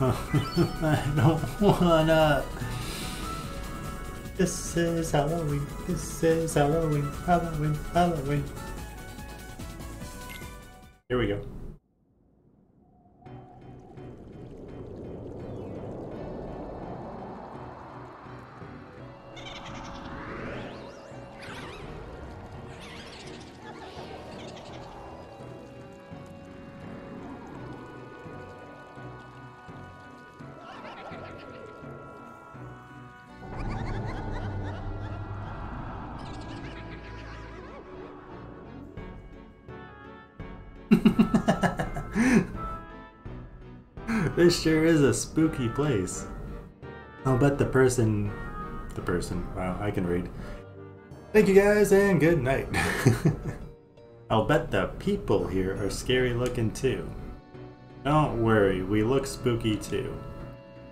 I don't wanna. This is Halloween. This is Halloween. Halloween. Halloween. Here we go. This sure is a spooky place. I'll bet the person. The person. Wow, I can read. Thank you guys and good night. I'll bet the people here are scary looking too. Don't worry, we look spooky too.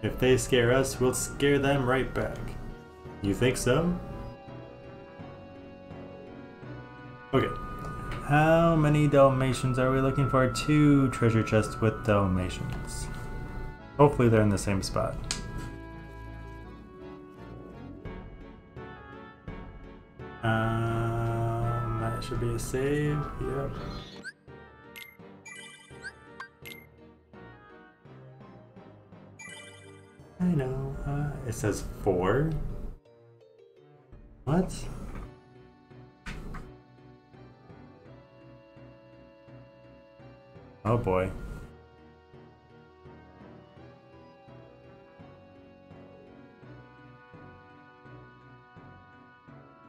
If they scare us, we'll scare them right back. You think so? Okay. How many Dalmatians are we looking for? Two treasure chests with Dalmatians. Hopefully they're in the same spot. Um, that should be a save. Yep. I know. Uh, it says four. What? Oh boy.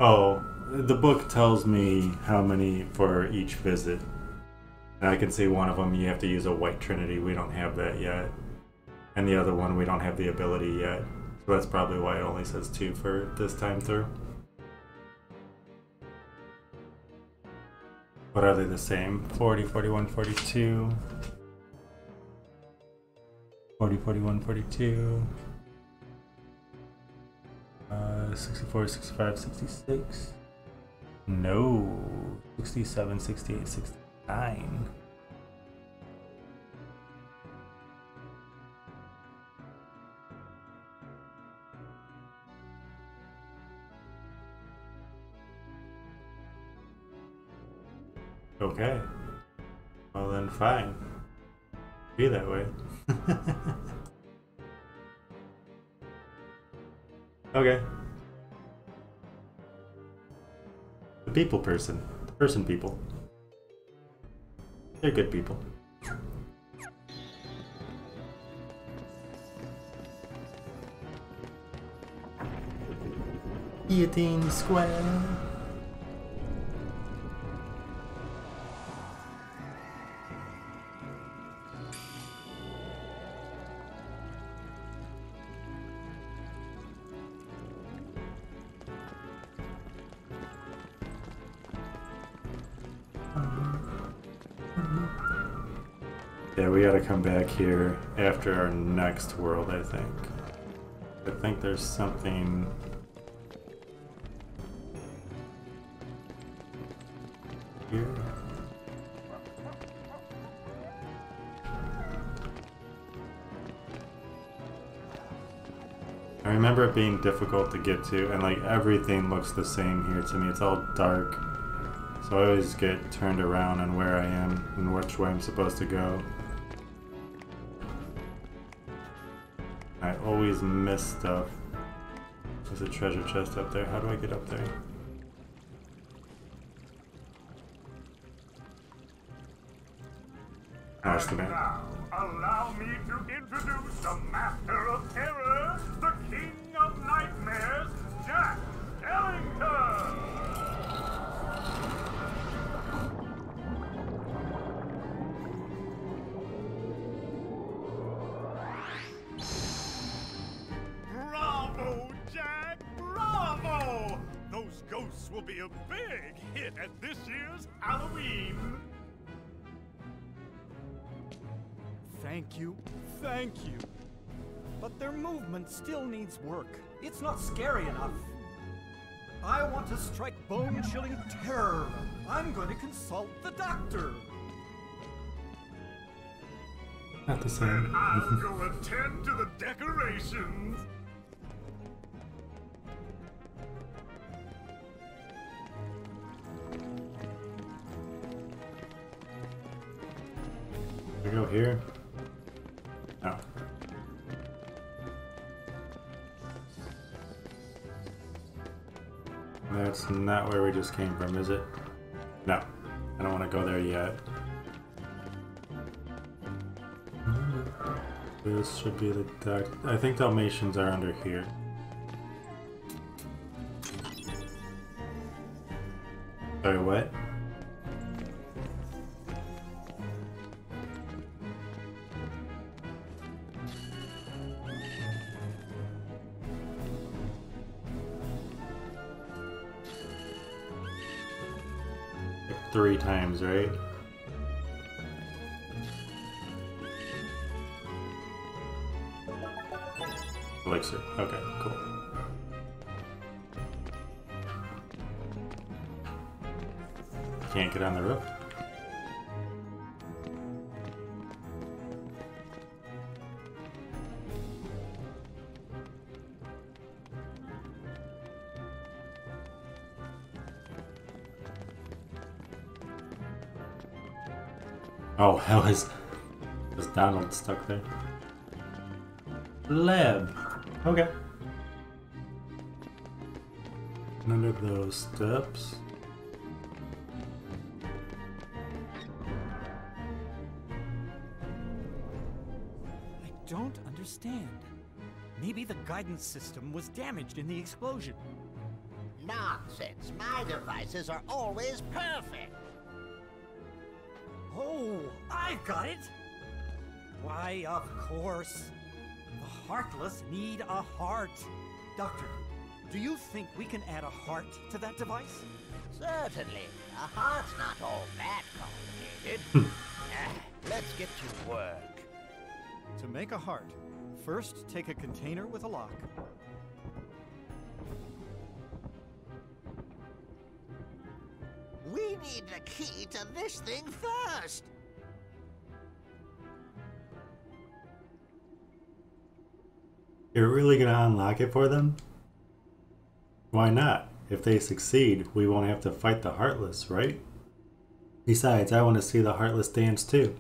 Oh, the book tells me how many for each visit. And I can see one of them you have to use a white trinity. We don't have that yet. And the other one we don't have the ability yet. So that's probably why it only says two for this time through. What are they the same? 40, 41, 42. 40, 41, 42. Uh, 64, 65, 66. No. 67, 68, 69. Okay. Well then fine. Be that way. okay. The people person. The person people. They're good people. Guillotine Square. Gotta come back here after our next world, I think. I think there's something... Here? I remember it being difficult to get to, and like everything looks the same here to me. It's all dark. So I always get turned around on where I am and which way I'm supposed to go. Always miss stuff. There's a treasure chest up there. How do I get up there? Not the Then same. I'll go attend to the decorations. we go here? No. That's not where we just came from, is it? No. I don't want to go there yet. This should be the duck. I think Dalmatians are under here. Sorry, what? Three times, right? Elixir. Okay, cool. Can't get on the roof. Oh, that is was Donald stuck there. Lab. Okay. And under those steps. I don't understand. Maybe the guidance system was damaged in the explosion. Nonsense. My devices are always perfect. Oh, I've got it! Why, of course. Heartless need a heart. Doctor, do you think we can add a heart to that device? Certainly. A heart's not all that complicated. Ah, Let's get to work. To make a heart, first take a container with a lock. We need the key to this thing first. You're really gonna unlock it for them? Why not? If they succeed, we won't have to fight the Heartless, right? Besides, I want to see the Heartless dance too.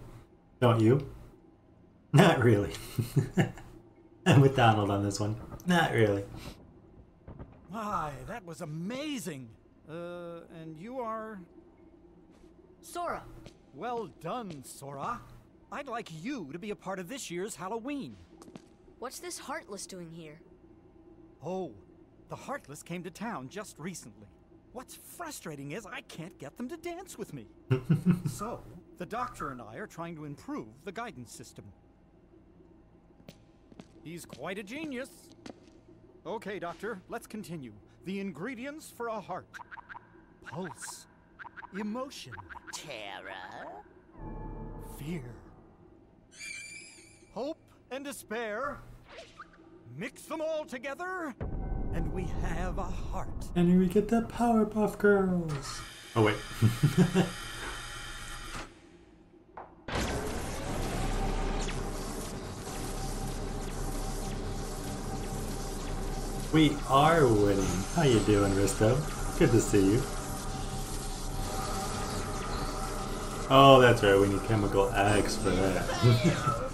Don't you? Not really. I'm with Donald on this one. Not really. My, that was amazing! Uh, and you are. Sora, Well done, Sora. I'd like you to be a part of this year's Halloween. What's this Heartless doing here? Oh, the Heartless came to town just recently. What's frustrating is I can't get them to dance with me. so, the doctor and I are trying to improve the guidance system. He's quite a genius. Okay, doctor, let's continue. The ingredients for a heart pulse, emotion, Terror? fear, hope, and despair. Mix them all together, and we have a heart. And here we get the Powerpuff Girls. Oh wait. we are winning. How you doing, Risto? Good to see you. Oh, that's right. We need chemical X for that.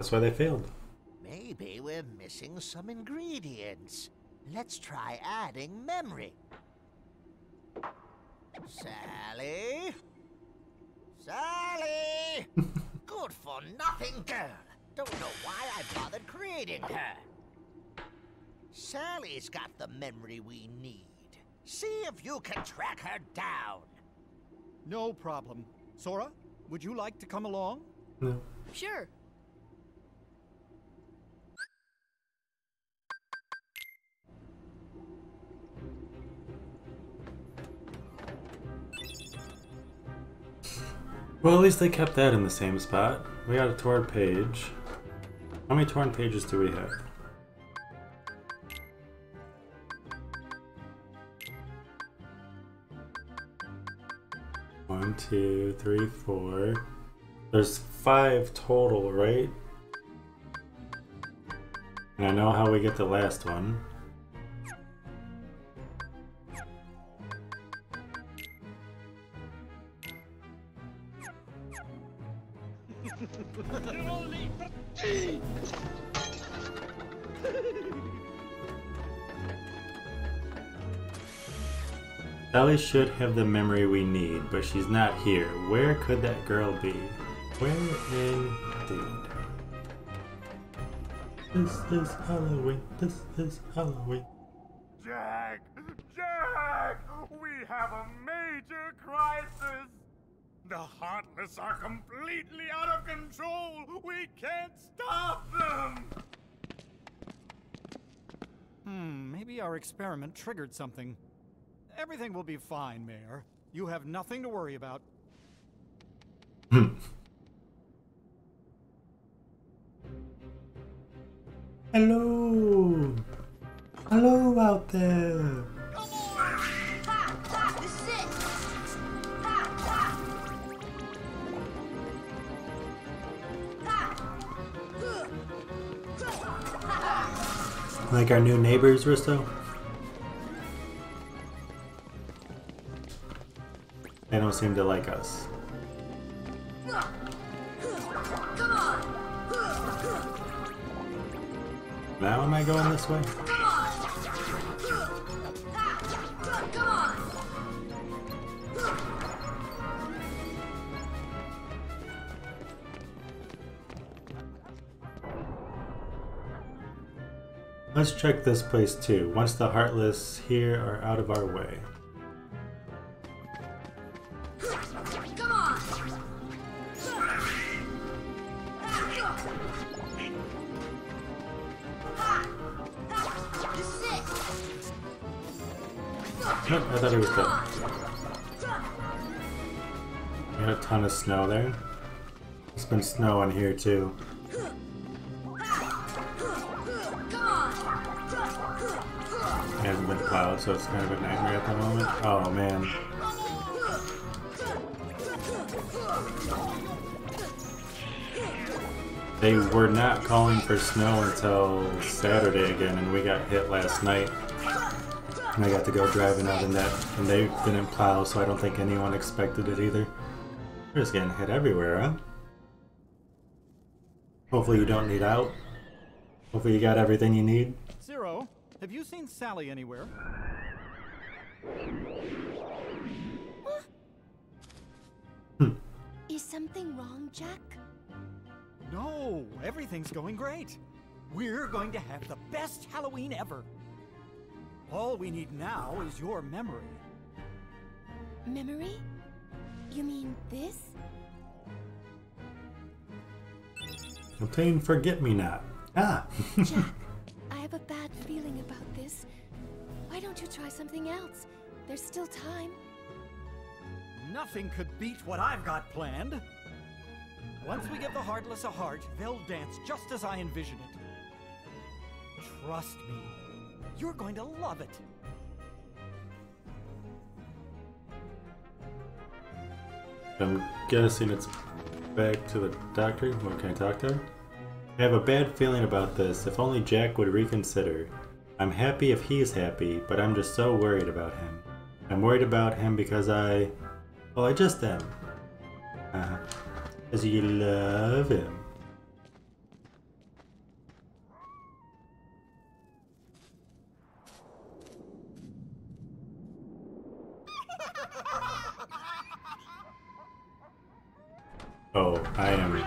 that's why they failed. Maybe we're missing some ingredients. Let's try adding memory. Sally? Sally! Good for nothing girl. Don't know why I bothered creating her. Sally's got the memory we need. See if you can track her down. No problem. Sora, would you like to come along? No. Sure. Well, at least they kept that in the same spot. We got a torn page. How many torn pages do we have? One, two, three, four. There's five total, right? And I know how we get the last one. Ellie should have the memory we need, but she's not here. Where could that girl be? Where indeed? This is Halloween. This is Halloween. Jack! Jack! We have a major crisis! The Heartless are completely out of control! We can't stop them! Hmm, maybe our experiment triggered something. Everything will be fine, Mayor. You have nothing to worry about. Hmm. Hello! Hello out there! Like our new neighbors, Risto? They don't seem to like us. Now am I going this way? Let's check this place too, once the Heartless here are out of our way. Been snowing here too. It hasn't been plowed, so it's kind of a nightmare at the moment. Oh man. They were not calling for snow until Saturday again, and we got hit last night. And I got to go driving out in that, and they didn't plow, so I don't think anyone expected it either. We're just getting hit everywhere, huh? Hopefully you don't need out. Hopefully you got everything you need. Zero, have you seen Sally anywhere? Hmm. Is something wrong, Jack? No, everything's going great. We're going to have the best Halloween ever. All we need now is your memory. Memory? You mean this? Obtain Forget Me Not. Ah! Jack, I have a bad feeling about this. Why don't you try something else? There's still time. Nothing could beat what I've got planned. Once we give the Heartless a heart, they'll dance just as I envision it. Trust me, you're going to love it. I'm guessing it's back to the doctor. What can I talk to her? I have a bad feeling about this. If only Jack would reconsider. I'm happy if he's happy, but I'm just so worried about him. I'm worried about him because I. Well, I just am. Uh huh. Because you love him. Oh, I am.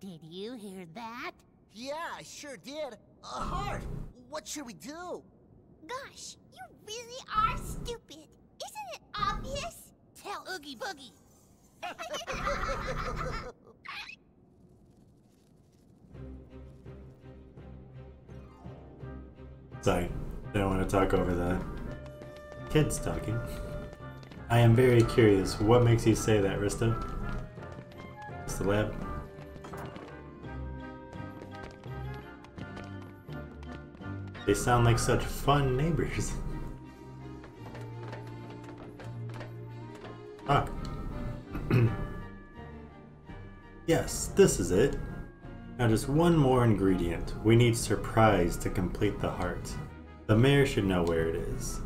Did you hear that? Yeah, I sure did. Uh, A heart. What should we do? Gosh, you really are stupid. Isn't it obvious? Tell Oogie Boogie. Sorry, I don't want to talk over that. Kids talking. I am very curious. What makes you say that, Rista? It's the lab. They sound like such fun neighbors. Fuck. Ah. Yes, this is it. Now just one more ingredient. We need surprise to complete the heart. The mayor should know where it is.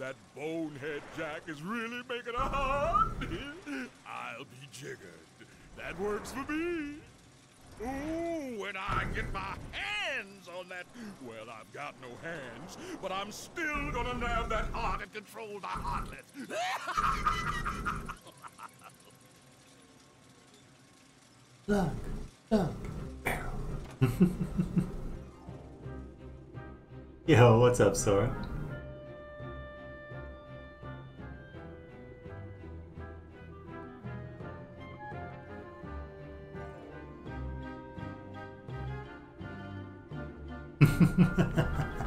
That bonehead Jack is really making a heart. I'll be jiggered. That works for me. Ooh, when I get my hands on that. Well, I've got no hands, but I'm still gonna nab that heart and control the heartless. Look, look, barrel. Yo, what's up, Sora?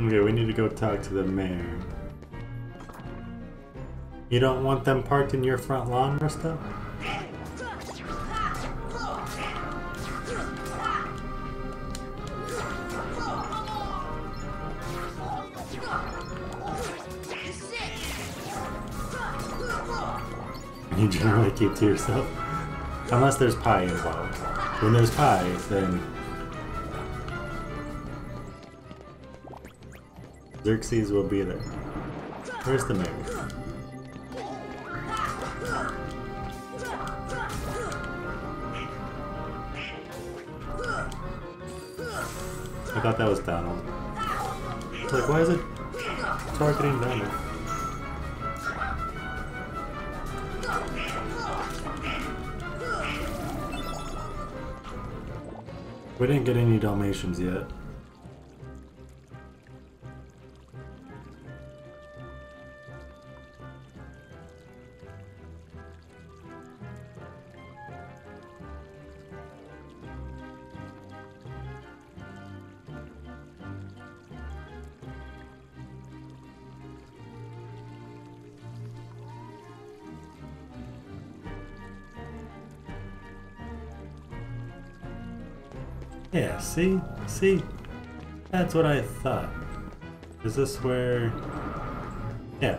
okay, we need to go talk to the mayor. You don't want them parked in your front lawn, Rista? You generally keep to yourself. Unless there's pie involved. When there's pie, then... Xerxes will be there. Where's the mayor? I thought that was Donald. Like, why is it targeting Donald? We didn't get any Dalmatians yet. Yeah, see? See? That's what I thought. Is this where... Yeah.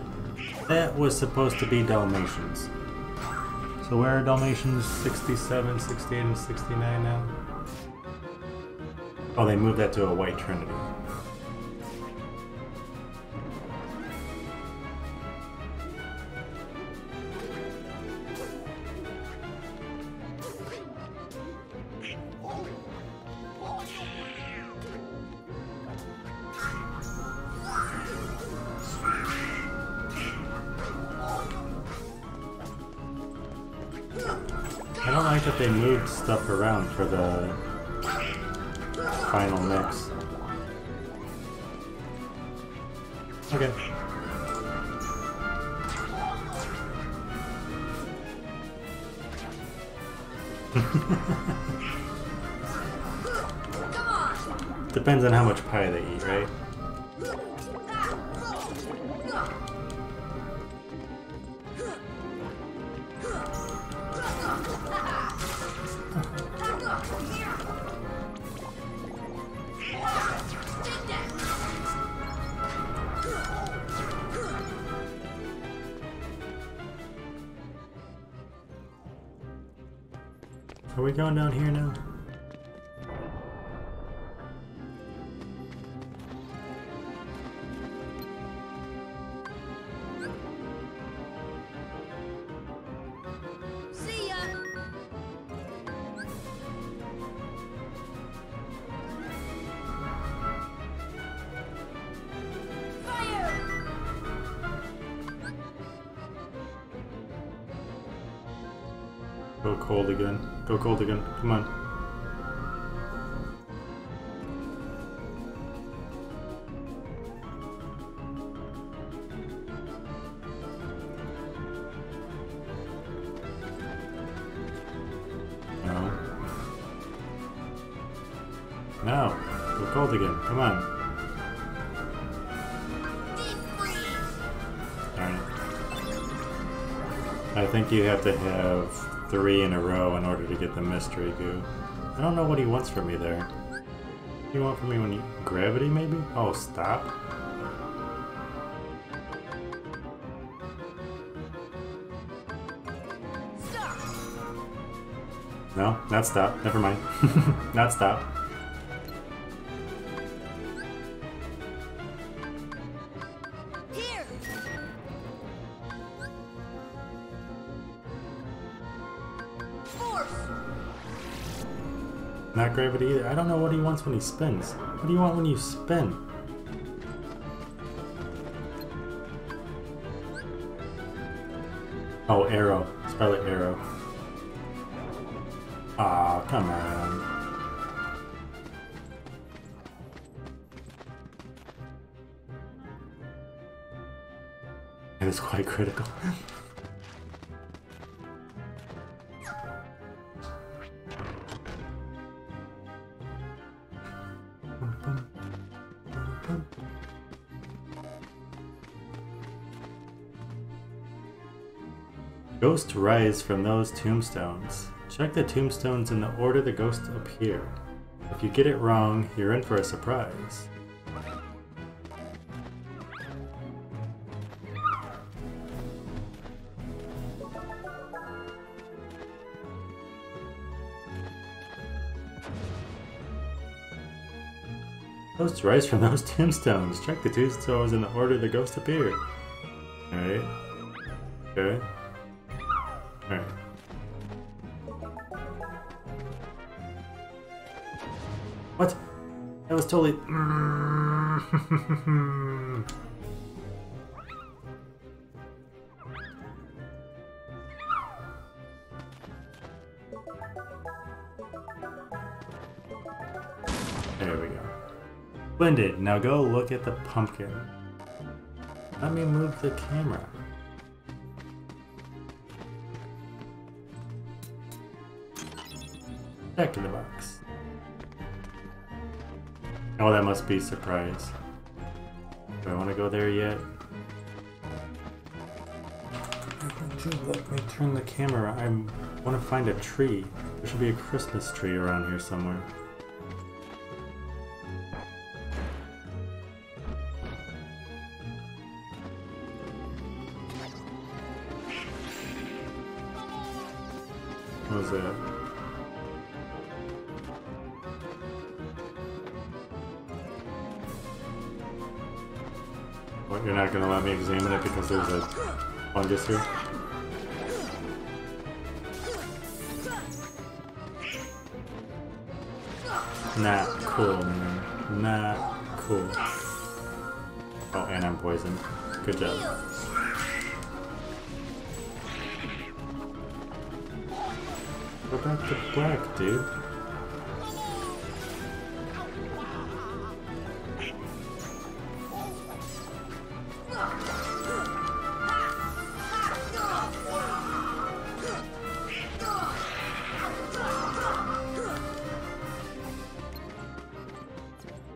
That was supposed to be Dalmatians. So where are Dalmatians 67, 68, and 69 now? Oh, they moved that to a White Trinity. Stuff around for the final mix. Okay. Depends on how much pie they eat, right? Going down here now? Cold again. Come on. No. No. Go cold again. Come on. I think you have to have three in a row in order to get the mystery goo. I don't know what he wants from me there. What do you want from me when you... Gravity, maybe? Oh, stop. No, not stop. Never mind. not stop. Not gravity either. I don't know what he wants when he spins. What do you want when you spin? Oh, arrow. It arrow. Aw, come on. It is quite critical. Ghosts rise from those tombstones. Check the tombstones in the order the ghosts appear. If you get it wrong, you're in for a surprise. Ghosts rise from those tombstones. Check the tombstones in the order the ghosts appear. Totally. there we go. Splendid. Now go look at the pumpkin. Let me move the camera. Back in the box. Be surprised. Do I want to go there yet? Let me turn the camera? I want to find a tree. There should be a Christmas tree around here somewhere. Back dude.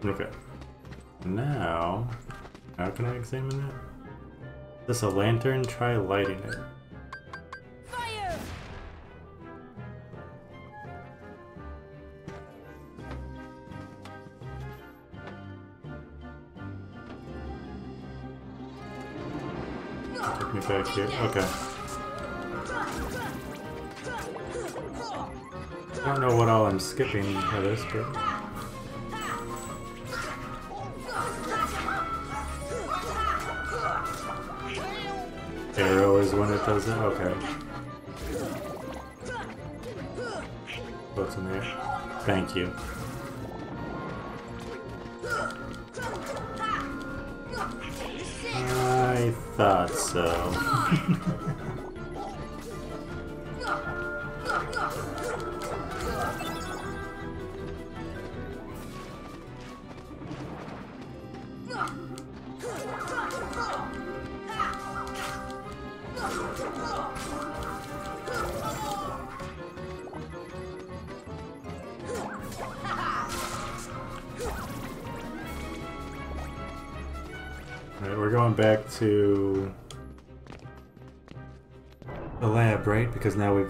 Okay. Now, how can I examine it? Is this a lantern? Try lighting it. Back here. Okay. I don't know what all I'm skipping for this, but arrow is when it does it. Okay. What's in there? Thank you. Thought so.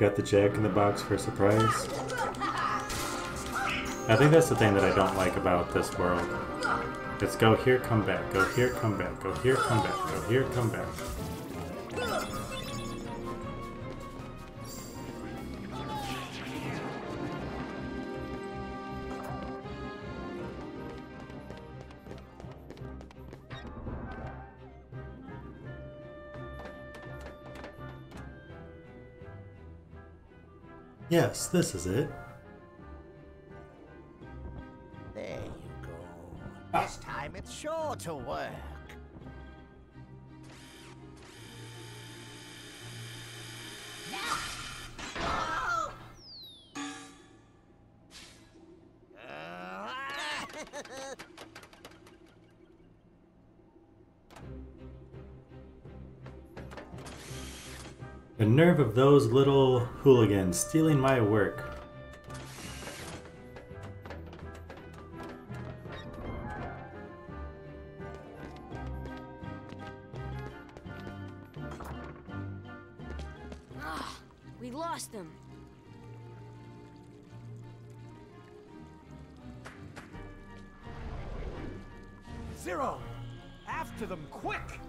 got the jack in the box for a surprise. I think that's the thing that I don't like about this world. It's go here, come back, go here, come back, go here, come back, go here, come back. Yes, this is it. There you go. This time it's sure to work. Nerve of those little hooligans stealing my work. Ah, we lost them. Zero! After them, quick!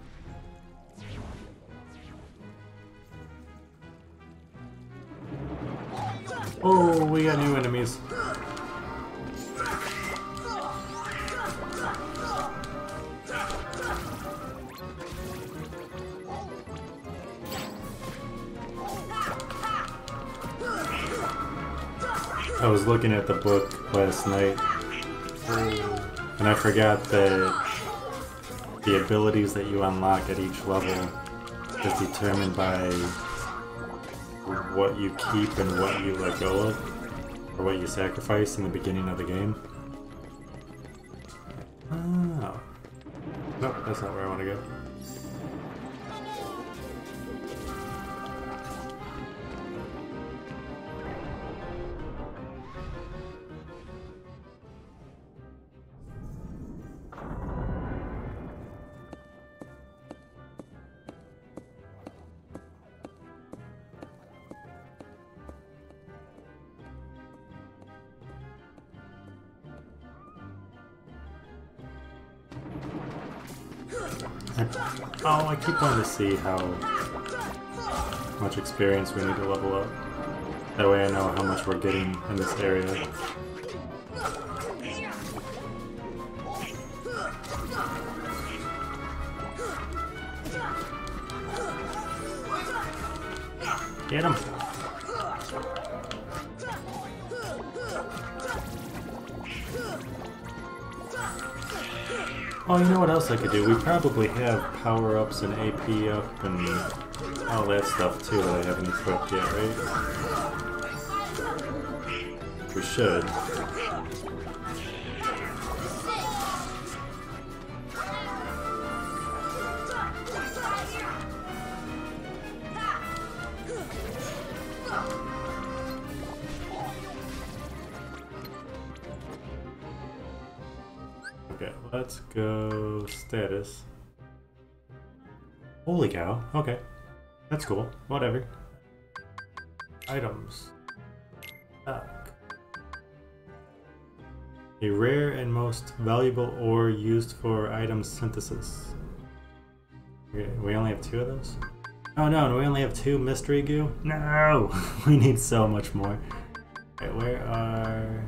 Oh, we got new enemies. I was looking at the book last night, and I forgot that the abilities that you unlock at each level is determined by what you keep and what you let go of, or what you sacrifice in the beginning of the game. Oh. Nope, that's not where I want to go. See how much experience we need to level up. That way I know how much we're getting in this area. Get him! Oh, you know what else I could do? We probably have power-ups and AP up and all that stuff too that I haven't equipped yet, right? We should. Okay, let's go status. Holy cow, okay. That's cool, whatever. Items. Stock. A rare and most valuable ore used for item synthesis. Okay, we only have two of those? Oh no, we only have two mystery goo? No! we need so much more. Okay, where are...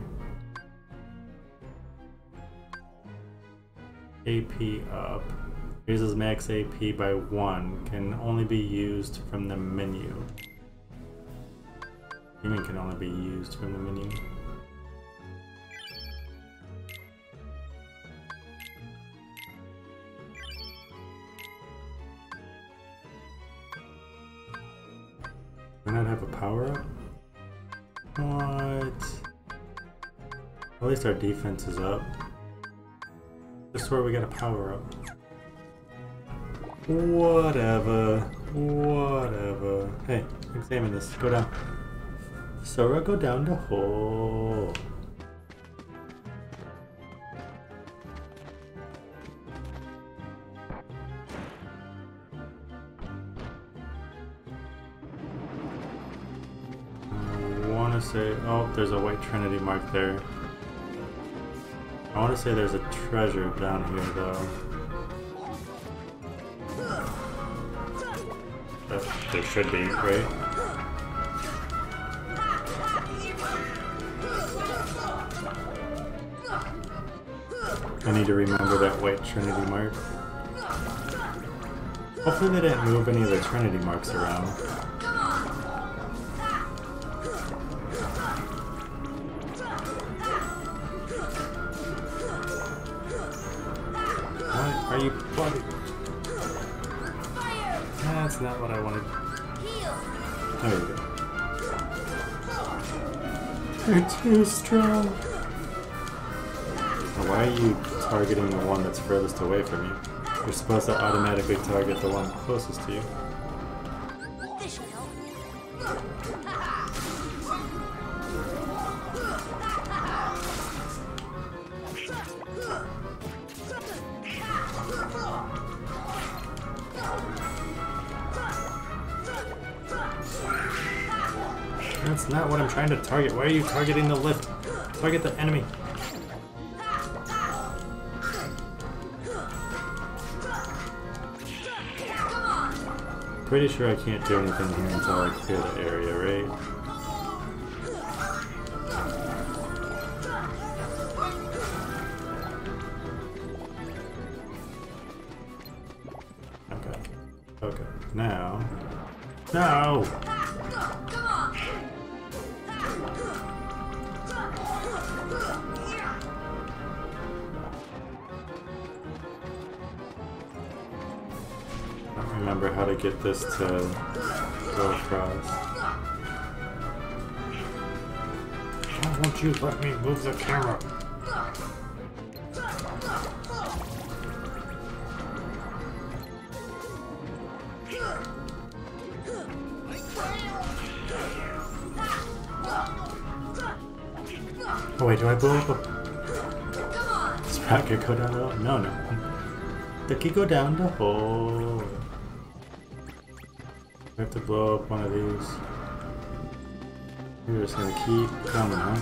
AP up. Raises max AP by 1. Can only be used from the menu. Human can only be used from the menu. Do not have a power up? What? At least our defense is up. Where we got a power up. Whatever. Whatever. Hey, examine this. Go down. Sora, go down the hole. I wanna say, oh, there's a white trinity mark there. I want to say there's a treasure down here, though. There should be, right? I need to remember that white trinity mark. Hopefully they didn't move any of the trinity marks around. You're too strong. Why are you targeting the one that's furthest away from you? You're supposed to automatically target the one closest to you. Target. Why are you targeting the lift? Target the enemy. Pretty sure I can't do anything here until I clear the area, right? How to go across. Why won't you let me move the camera? Oh wait, do I blow up a... Does Rocket go down the hole? No, no. Did he go down the hole? We have to blow up one of these. We're just gonna keep coming, huh?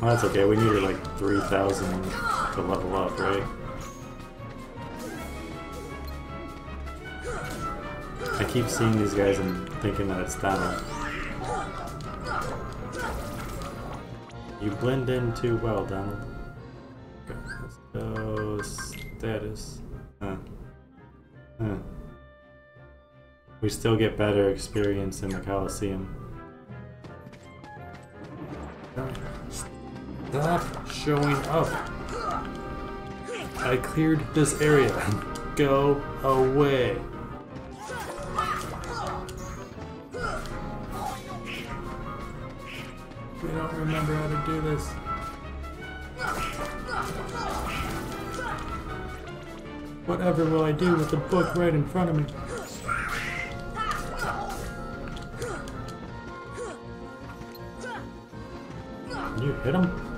Well, that's okay. We needed like 3,000 to level up, right? I keep seeing these guys and thinking that it's Donald. You blend in too well, Donald. Status. Huh. Huh. We still get better experience in the Coliseum. Stop showing up. I cleared this area. Go away. We don't remember how to do this. Whatever will I do with the book right in front of me? You hit him?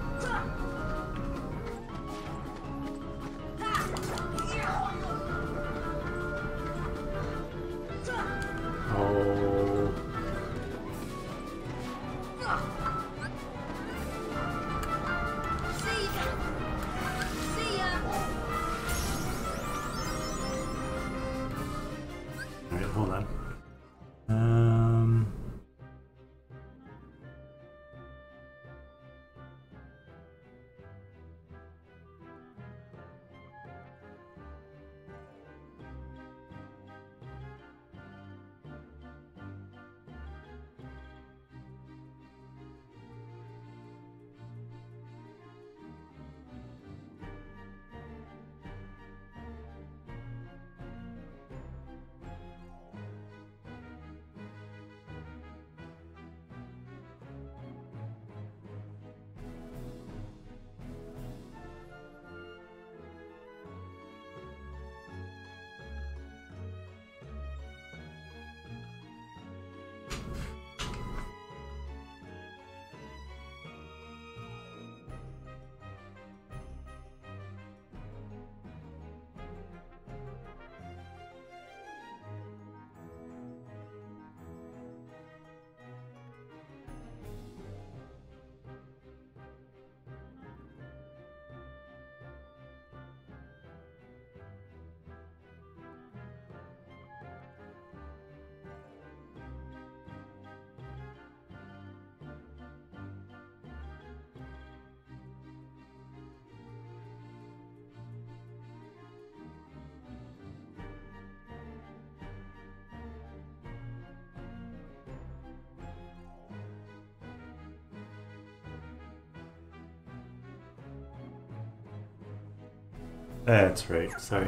That's right, sorry.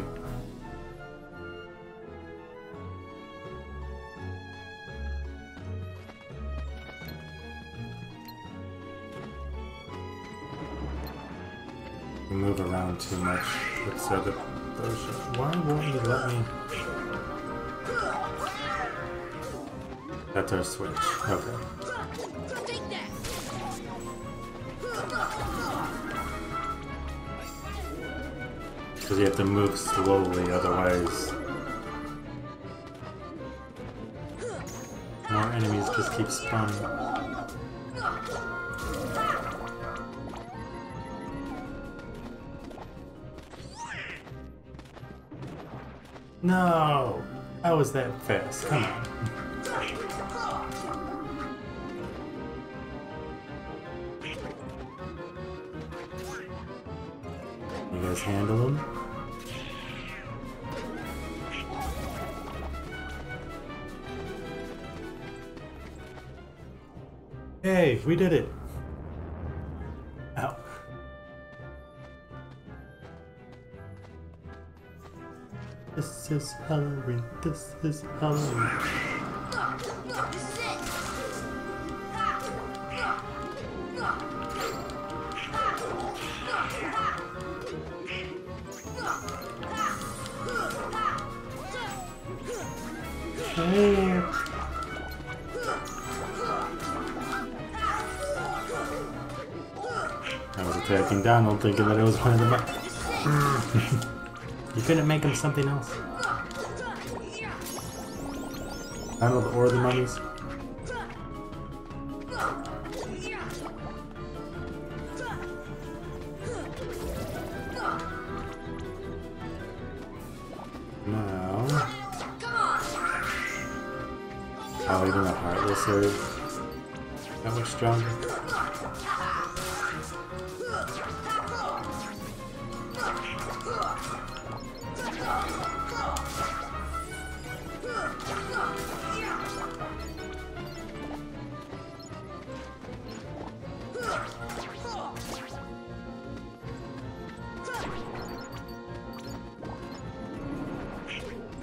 We move around too much. Let's up those. Why won't you let me? That's our switch. Okay. Because you have to move slowly, otherwise... More enemies just keep spawning. No! How was that fast? Come on. This is Halloween, this is Halloween. This is it! Hey. I was attacking Donald thinking that it was one of the hmm. You couldn't make him something else. Donald or the ore of the mummies? Now... Oh, even the Heartless are that much stronger.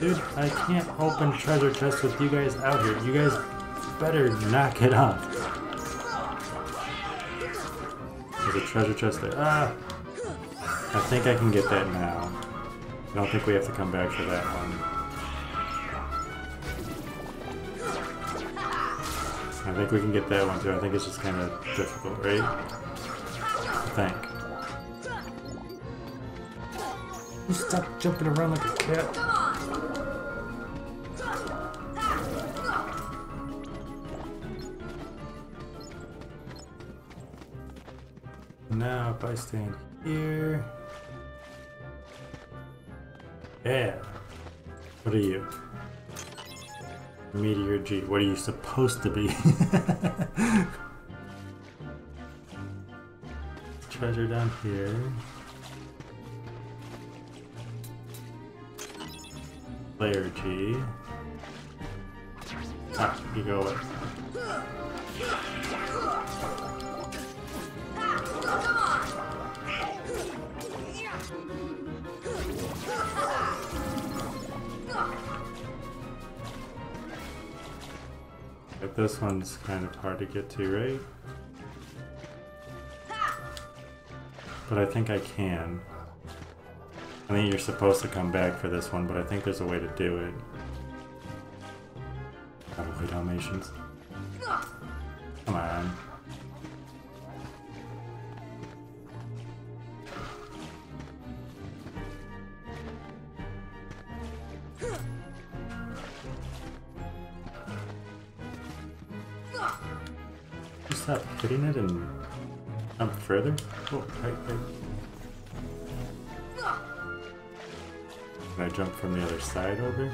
Dude, I can't open treasure chests with you guys out here. You guys better knock it off. There's a treasure chest there. Ah! I think I can get that now. I don't think we have to come back for that one. I think we can get that one too. I think it's just kind of difficult, right? I think. You stop jumping around like a cat. I stand here. Yeah. What are you? Meteor G. What are you supposed to be? Treasure down here. Layer G. Ah, you go away. But this one's kind of hard to get to, right? But I think I can. I think you're supposed to come back for this one, but I think there's a way to do it. Probably Dalmatians. Further? Oh, right, right. Can I jump from the other side over?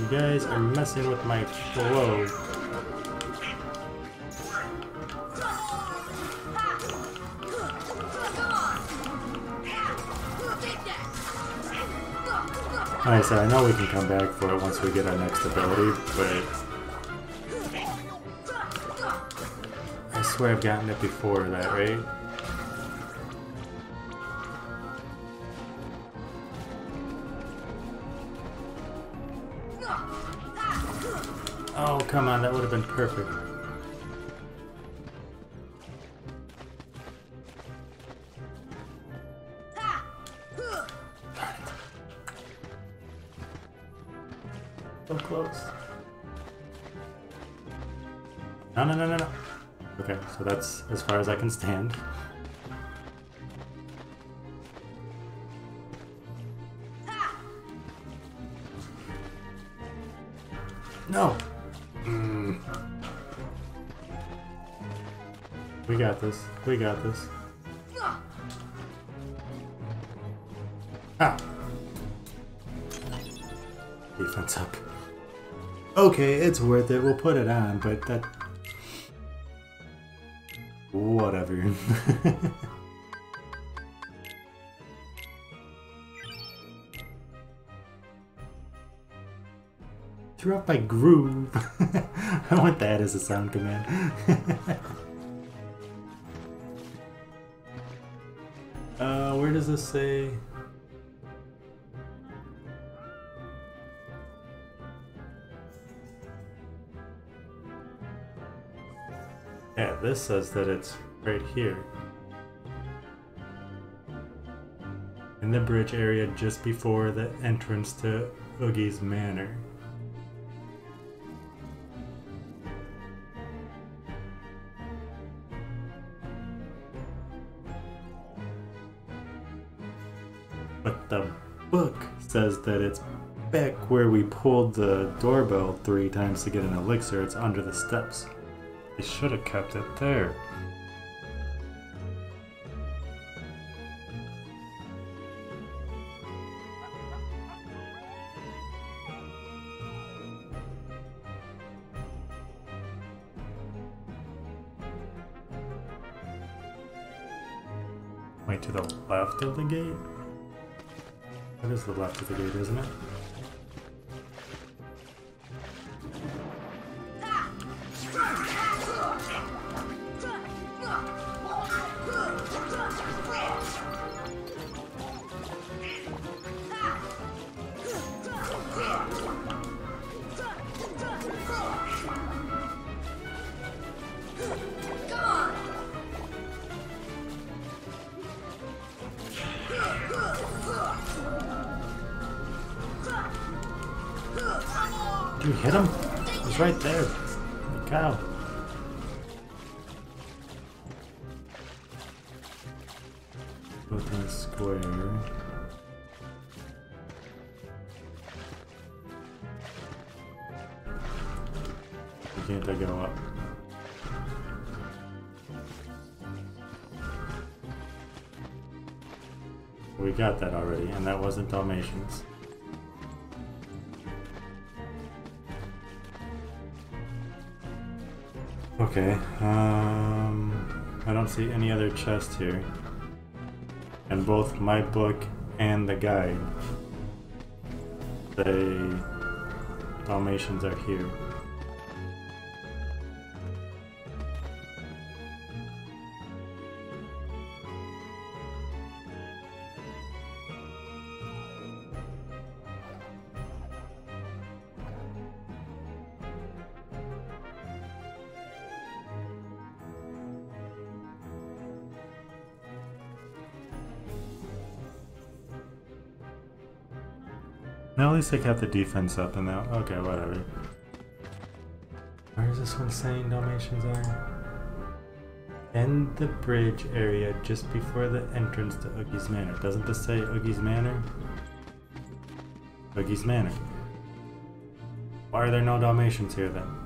You guys are messing with my flow. Like I said, I know we can come back for it once we get our next ability, but I swear I've gotten it before that, right? Oh, come on, that would have been perfect. So close. No, no, no, no, no. Okay, so that's as far as I can stand. No! Mm. We got this. We got this. Ah! Defense up. Okay, it's worth it. We'll put it on, but that. Whatever. Threw up my groove. I want that as a sound command. uh, where does this say? This says that it's right here. In the bridge area just before the entrance to Oogie's Manor. But the book says that it's back where we pulled the doorbell three times to get an elixir. It's under the steps. They should have kept it there. Wait, to the left of the gate? That is the left of the gate, isn't it? We got that already, and that wasn't Dalmatians. Okay, um, I don't see any other chest here. And both my book and the guide say Dalmatians are here. Least they kept the defense up and now okay, whatever. Where is this one saying Dalmatians are? In the bridge area just before the entrance to Oogie's Manor. Doesn't this say Oogie's Manor? Oogie's Manor. Why are there no Dalmatians here then?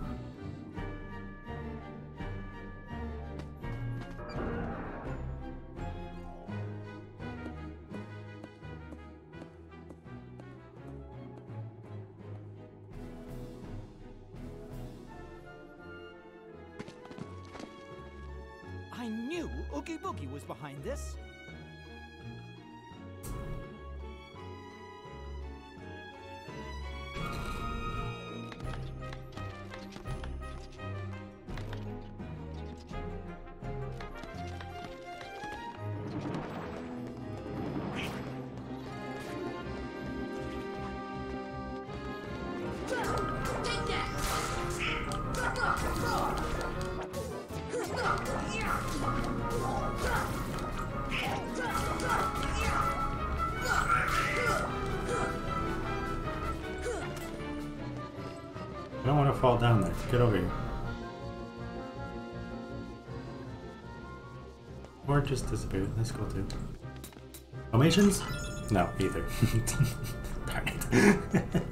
Disappear. That's cool too. Formations? No, either. Darn it.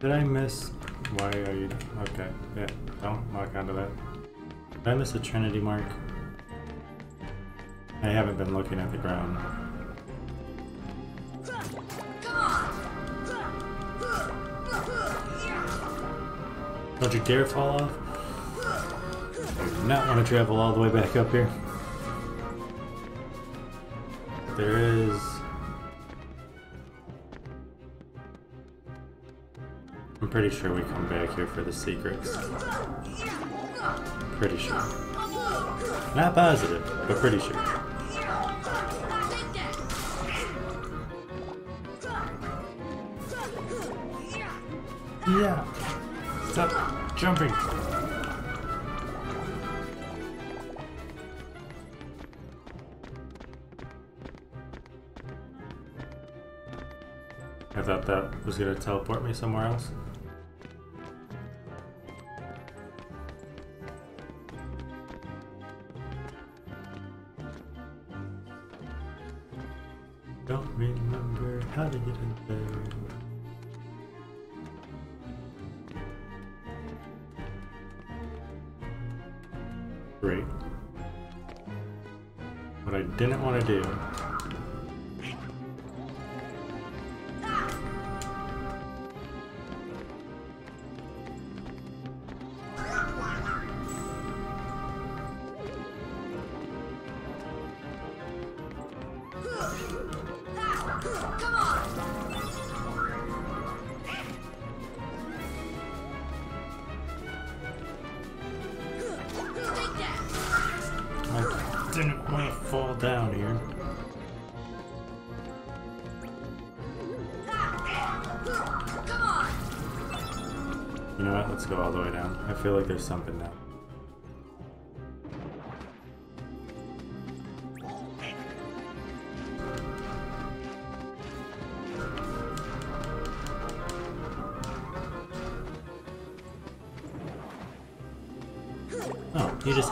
Did I miss? Why are you? Okay, yeah. Don't lock onto that. Did I miss a Trinity mark? I haven't been looking at the ground. Don't you dare fall off. I do not want to travel all the way back up here. There is... pretty sure we come back here for the secrets. Pretty sure. Not positive, but pretty sure. Yeah. Stop jumping. I thought that was gonna teleport me somewhere else. Didn't want to do.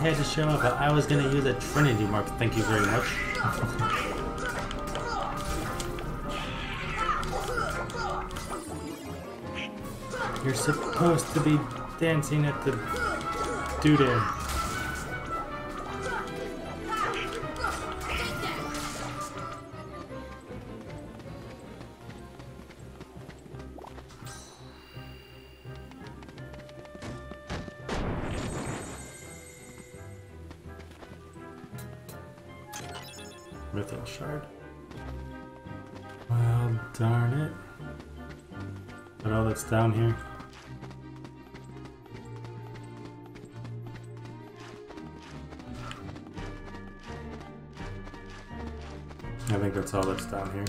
Had to show up. but I was gonna use a Trinity mark. Thank you very much. You're supposed to be dancing at the doodad. But all that's down here. I think that's all that's down here.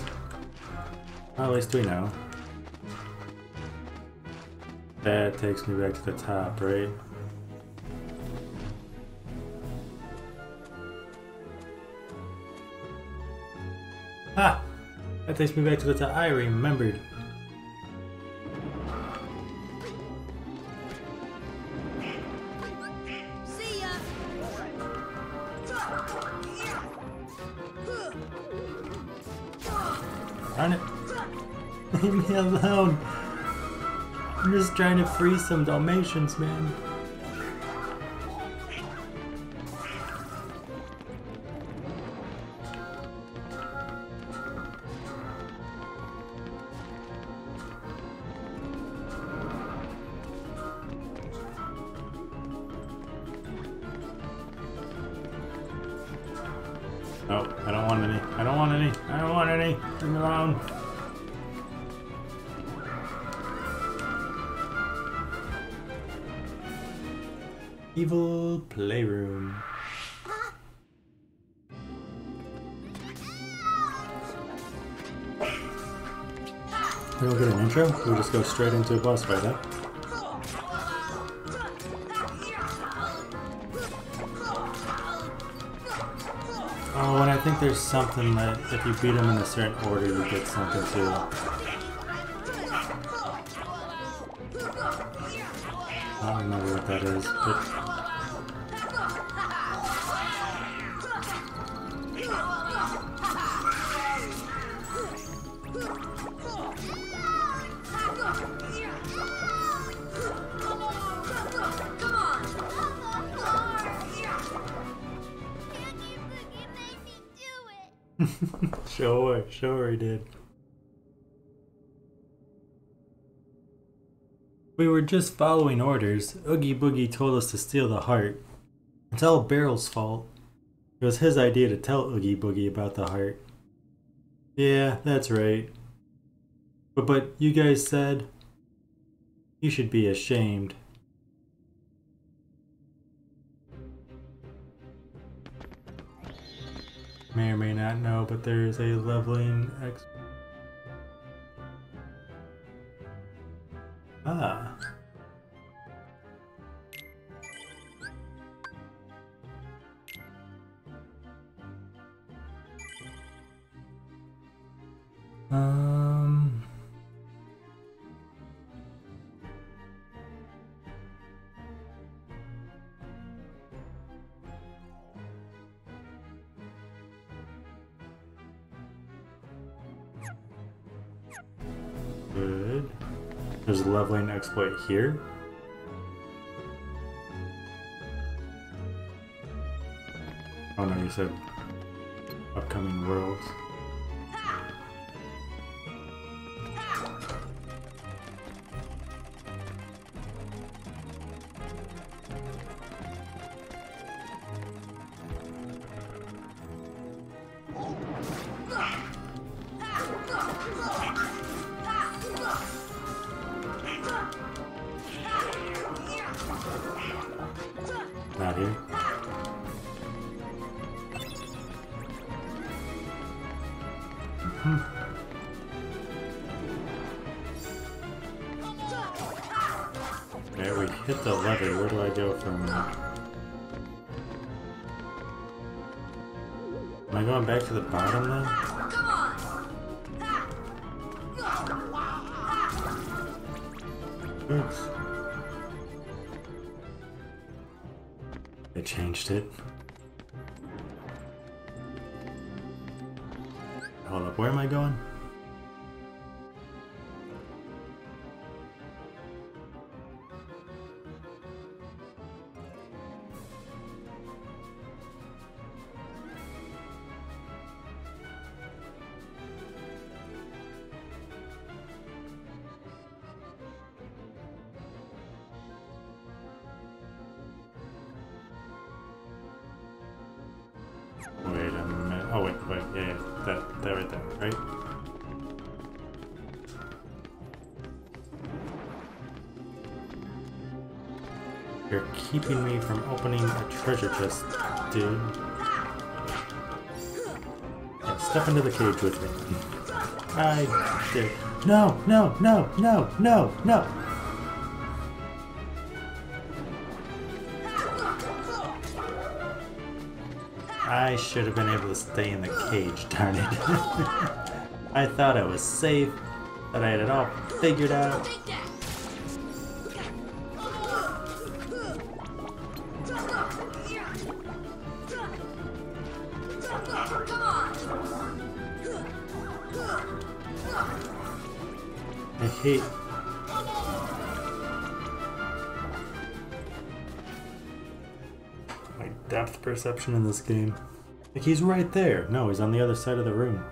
Well, at least we know. That takes me back to the top, right? Ah! That takes me back to the top. I remembered. Trying to free some Dalmatians, man. Straight into a boss fight, huh? Oh, and I think there's something that if you beat them in a certain order, you get something too. We were just following orders. Oogie Boogie told us to steal the heart. It's all Barrel's fault. It was his idea to tell Oogie Boogie about the heart. Yeah, that's right. But but you guys said you should be ashamed. May or may not know, but there is a leveling X. Ah. Um. Leveling exploit here. Oh no, you said upcoming worlds. Opening a treasure chest, dude. Yeah, step into the cage with me. I did. No, no, no, no, no, no. I should have been able to stay in the cage, darn it. I thought I was safe, that I had it all figured out. In this game. Like he's right there. No, he's on the other side of the room.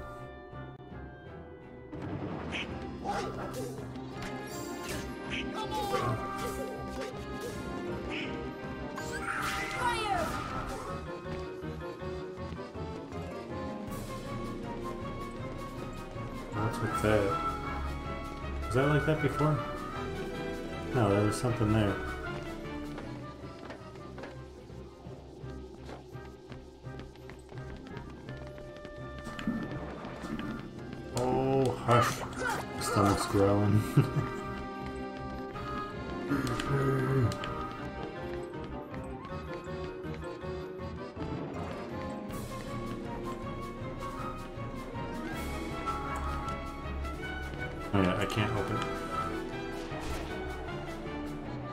Oh yeah, I can't open it.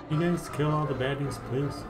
You guys kill all the baddies, please.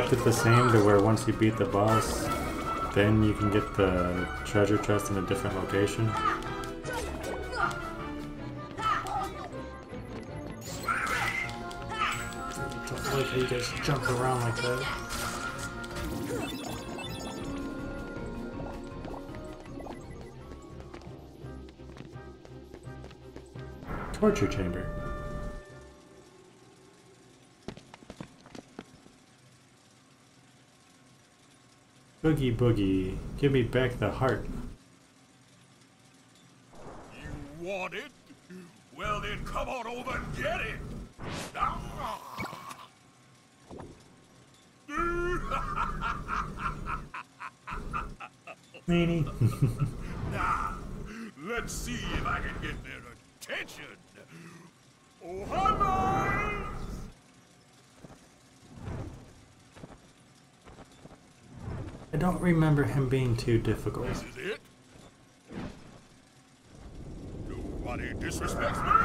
Kept it the same to where once you beat the boss, then you can get the treasure chest in a different location. Don't like how you guys jump around like that. Torture chamber. Boogie boogie, give me back the heart. You want it? Well then come on over and get it! Meanie. now, let's see if I can get their attention. Oh, hi, I don't remember him being too difficult. This is it? Nobody disrespects me!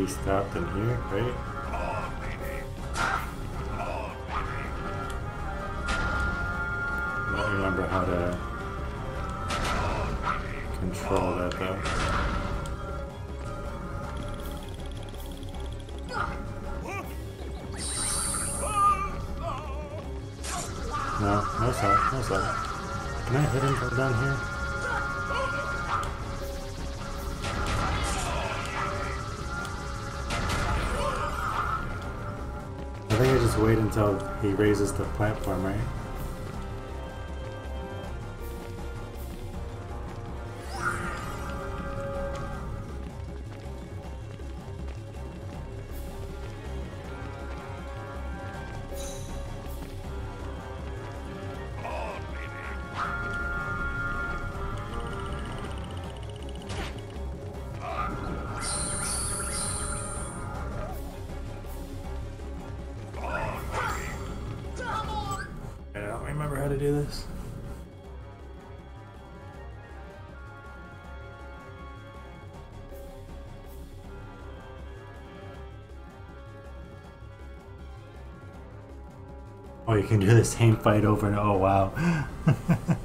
Him stopped in here, right? Until he raises the platform, right? Can do the same fight over and oh wow.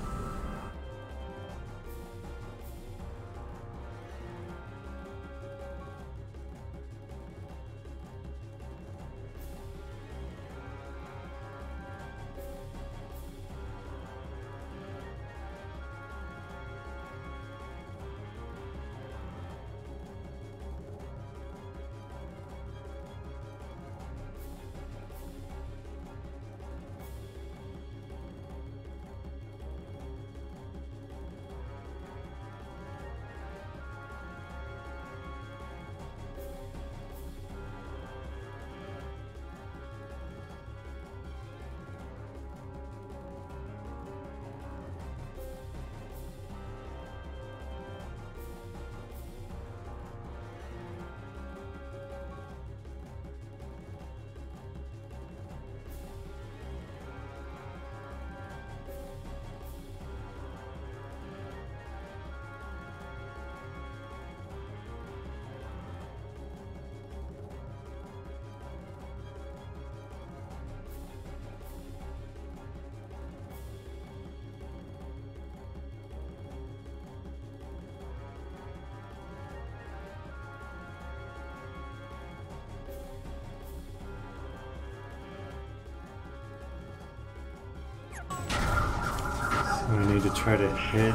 I need to try to hit.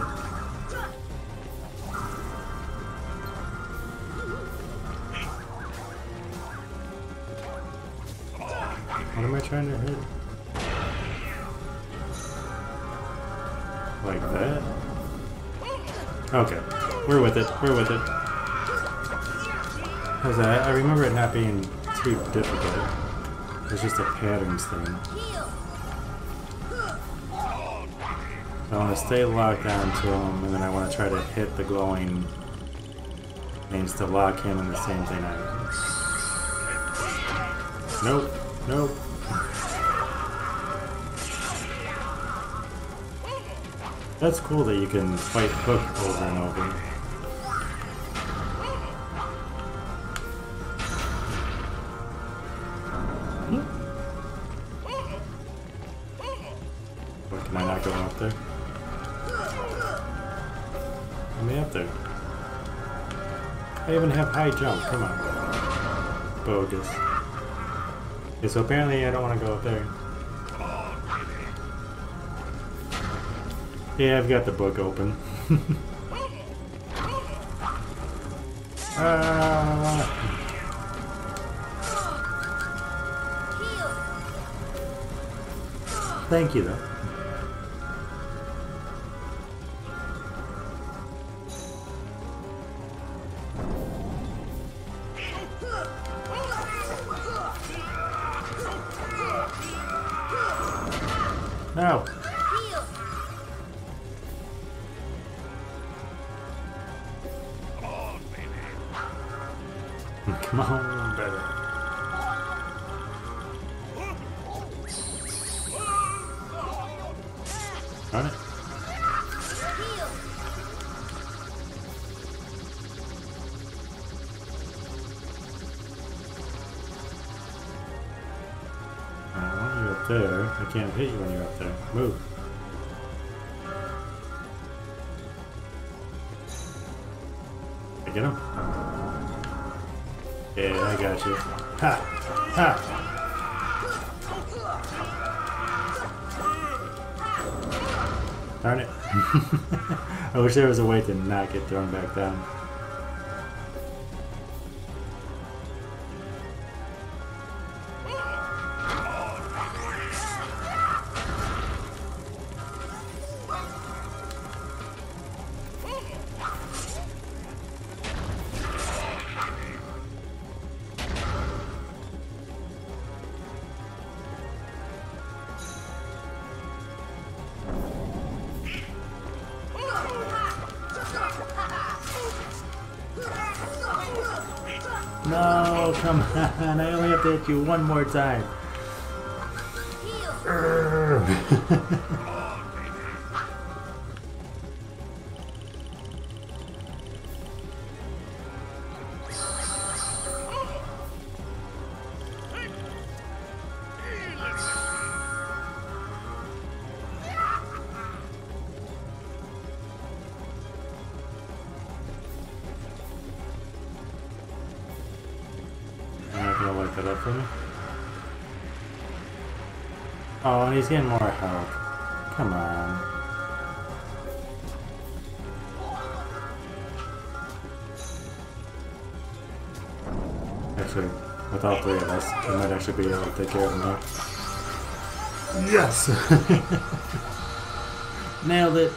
What am I trying to hit? Like that? Okay. We're with it. We're with it. How's that? I remember it not being too difficult. It's just a patterns thing. I want to stay locked onto him, and then I want to try to hit the glowing things to lock him in the same thing I. Nope. Nope. That's cool that you can fight Hook over and over. High jump, come on. Bogus. Okay, so apparently I don't want to go up there. Yeah, I've got the book open. uh, thank you, though. Up there. Move. I get him? Yeah, I got you. Ha! Ha! Darn it. I wish there was a way to not get thrown back down. You one more time. he's getting more health. Come on. Actually, with all three of us, we might actually be able to take care of him now. Yes! Nailed it!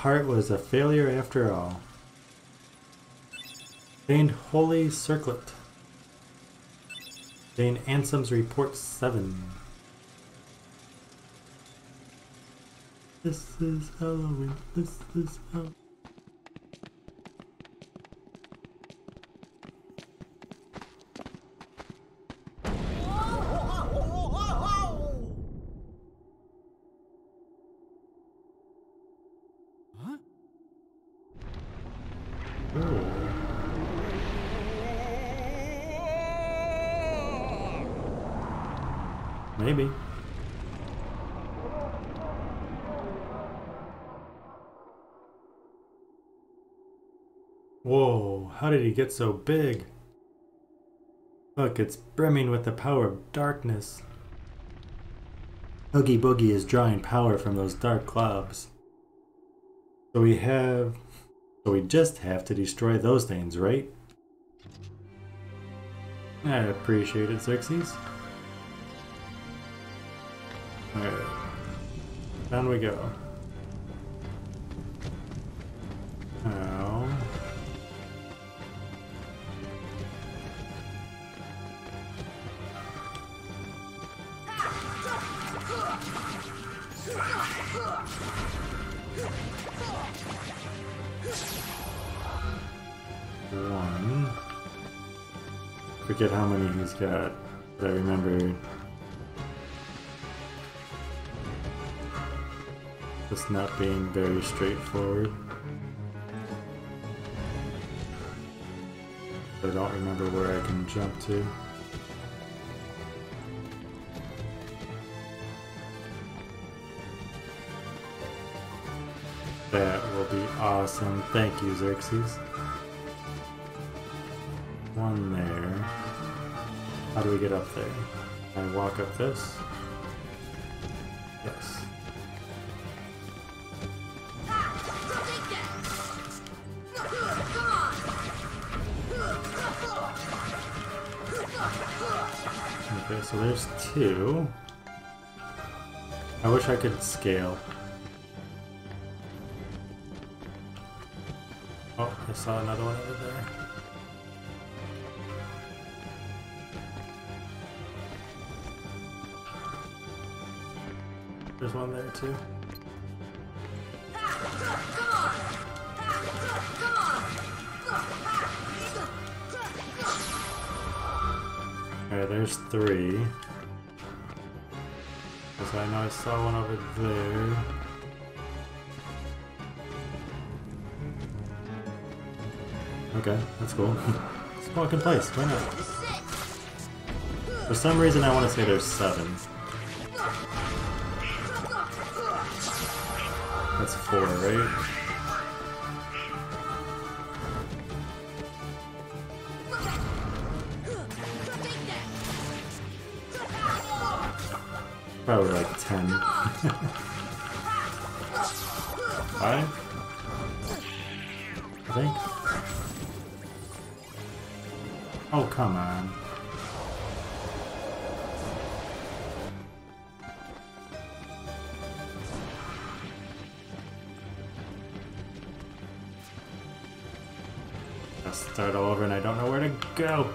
Heart was a failure after all. Gained Holy Circlet. Gained Ansem's Report 7. This is Halloween. This is Halloween. Maybe. Whoa, how did he get so big? Look, it's brimming with the power of darkness. Oogie Boogie is drawing power from those dark globs. So we have... So we just have to destroy those things, right? I appreciate it, Xerxes. Alright. Down we go. Now... One. Forget how many he's got, but I remember not being very straightforward. I don't remember where I can jump to. That will be awesome. Thank you, Xerxes. One there. How do we get up there? I walk up this? Two. I wish I could scale. Oh, I saw another one over there. There's one there too. Alright, there's three. I know I saw one over there. Okay, that's cool. Let's walk in place, why not? For some reason I want to say there's seven. That's four, right? Five? I think. Oh, come on. I'll start all over and I don't know where to go.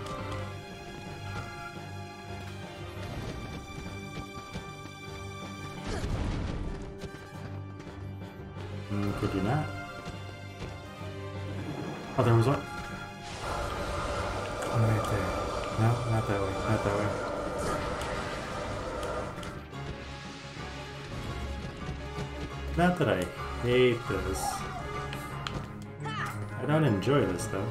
This. I don't enjoy this though.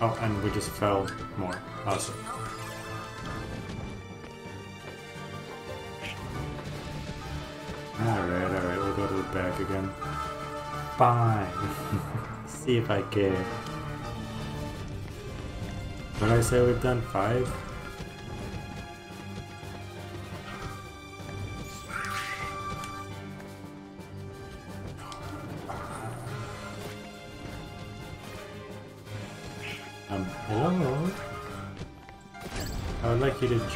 Oh, and we just fell more. Awesome. Alright, alright, we'll go to the back again. Fine. See if I care. Did I say we've done? Five?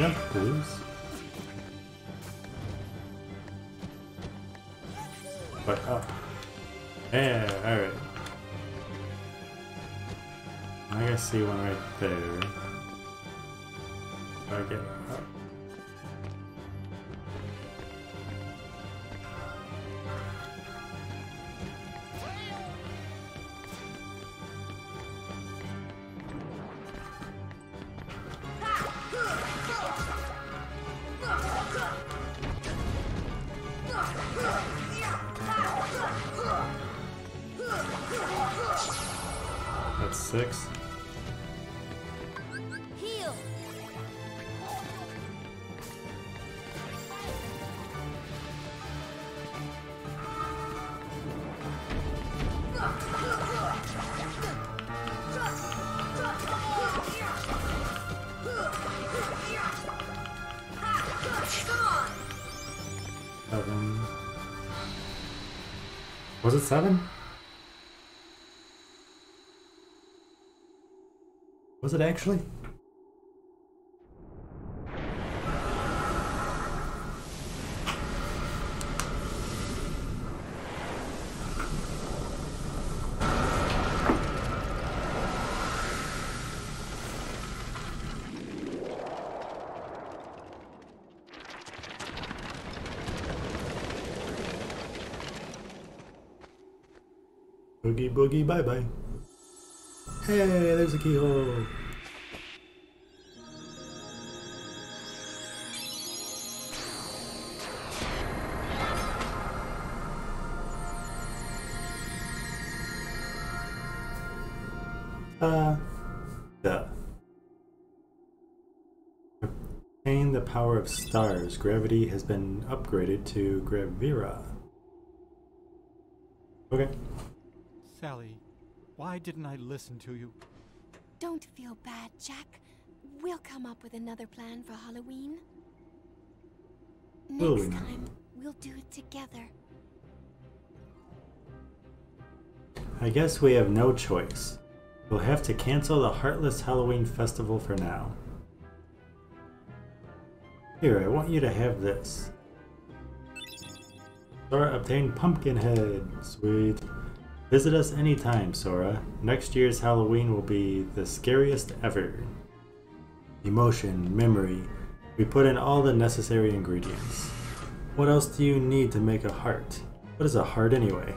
Jump, please. Seven? Was it actually? Boogie boogie bye bye. Hey, there's a keyhole. Uh, duh. Obtain the power of stars. Gravity has been upgraded to Gravira. Okay. Sally, why didn't I listen to you? Don't feel bad, Jack. We'll come up with another plan for Halloween. Next Halloween. time, we'll do it together. I guess we have no choice. We'll have to cancel the Heartless Halloween Festival for now. Here, I want you to have this. Sora obtained Pumpkinhead. Sweet. Visit us anytime, Sora. Next year's Halloween will be the scariest ever. Emotion, memory. We put in all the necessary ingredients. What else do you need to make a heart? What is a heart anyway?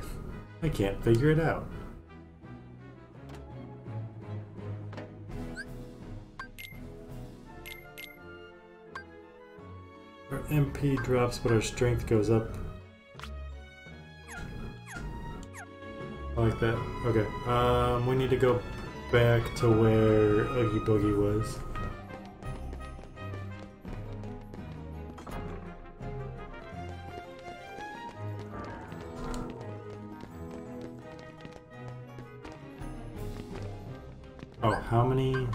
I can't figure it out. Our MP drops, but our strength goes up. I like that. Okay. Um, we need to go back to where Oogie Boogie was. Oh, how many?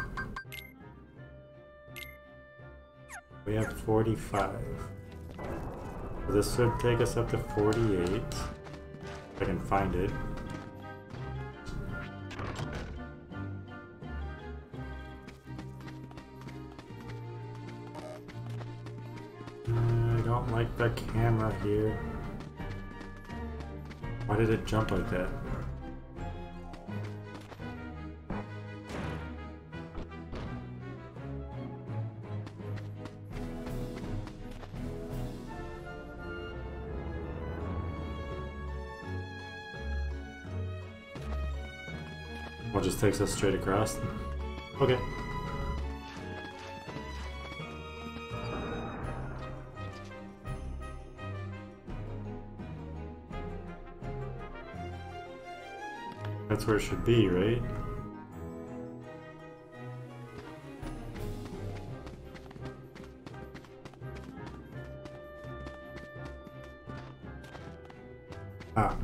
We have 45. This should take us up to 48. If I can find it. The camera here. Why did it jump like that? Well, just takes us straight across. Okay. Where it should be, right? Ah.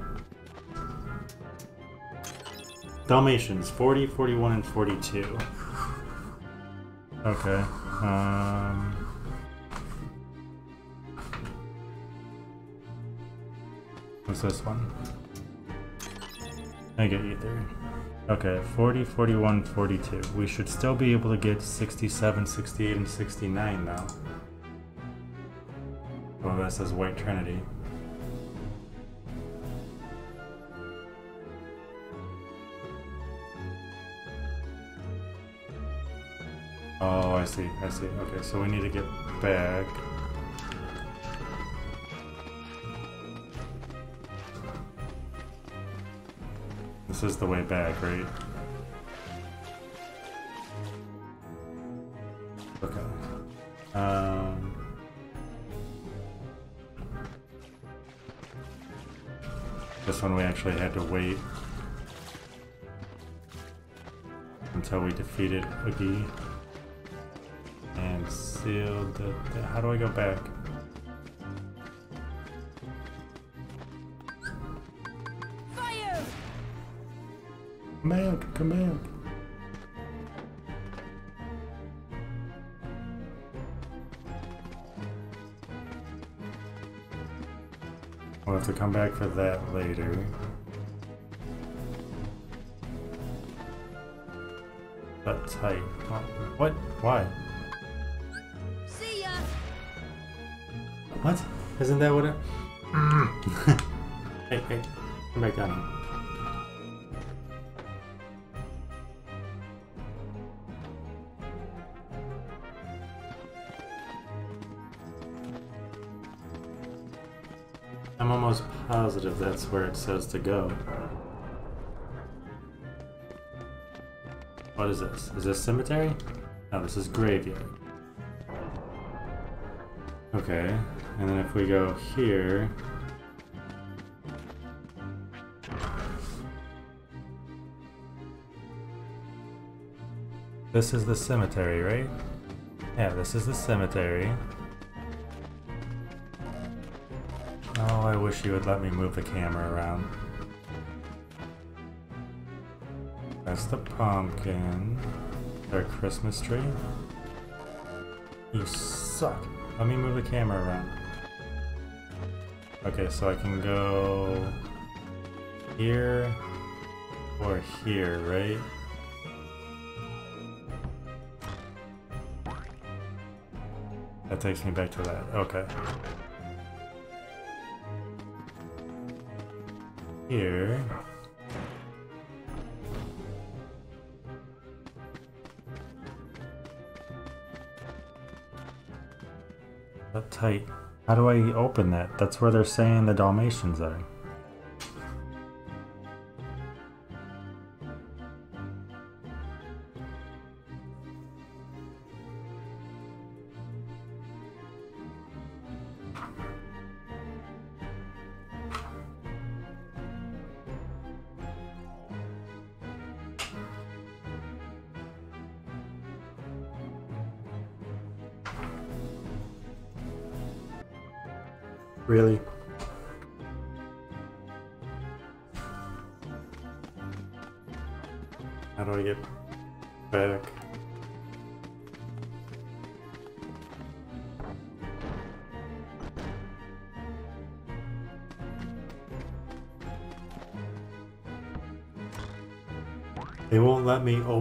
Dalmatians, 40, 41, and 42. Okay. Um... What's this one? I get you there. Okay, 40, 41, 42. We should still be able to get 67, 68, and 69 now. Well, that says White Trinity. Oh, I see, I see. Okay, so we need to get back. Is the way back, right? Okay. Um... This one we actually had to wait until we defeated Oogie and sealed the, the- How do I go back? Come. We'll have to come back for that later. That tight. What? Why? See ya. What? Isn't that what it? hey, hey, come back down. Where it says to go. What is this? Is this cemetery? No, this is graveyard. Okay, and then if we go here... This is the cemetery, right? Yeah, this is the cemetery. You would let me move the camera around. That's the pumpkin. Their Christmas tree. You suck. Let me move the camera around. Okay, so I can go here or here, right? That takes me back to that. Okay. Here. That tight. How do I open that? That's where they're saying the Dalmatians are.